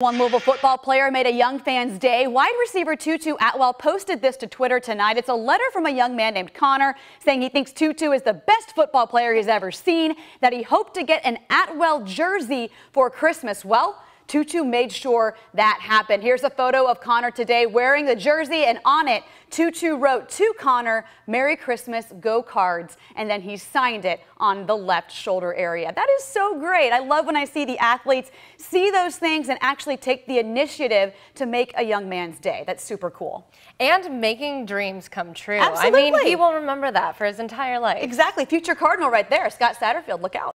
One Louisville football player made a young fan's day. Wide receiver Tutu Atwell posted this to Twitter tonight. It's a letter from a young man named Conner saying he thinks Tutu is the best football player he's ever seen, that he hoped to get an Atwell jersey for Christmas. Well, Tutu made sure that happened. Here's a photo of Conner today wearing the jersey, and on it, Tutu wrote to Conner, Merry Christmas, go cards, and then he signed it on the left shoulder area. That is so great. I love when I see the athletes see those things and actually take the initiative to make a young man's day. That's super cool. And making dreams come true. Absolutely. I mean, he will remember that for his entire life. Exactly. Future Cardinal right there. Scott Satterfield, look out.